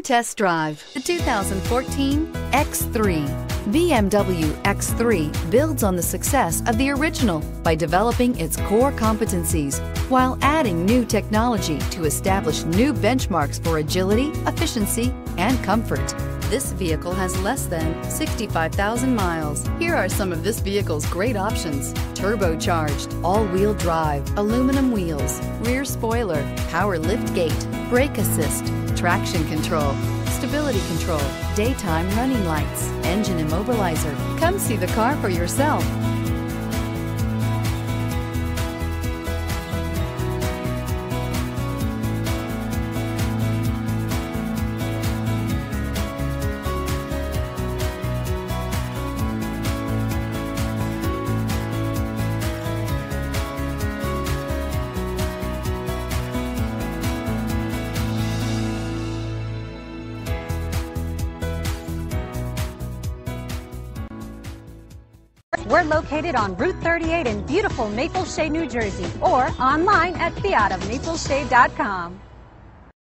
Test drive the 2014 X3. BMW X3 builds on the success of the original by developing its core competencies while adding new technology to establish new benchmarks for agility, efficiency, and comfort. This vehicle has less than 65,000 miles. Here are some of this vehicle's great options. Turbocharged, all-wheel drive, aluminum wheels, rear spoiler, power lift gate, brake assist, traction control, stability control, daytime running lights, engine immobilizer. Come see the car for yourself. We're located on Route 38 in beautiful Maple Shade, New Jersey, or online at fiatofmapleshade.com.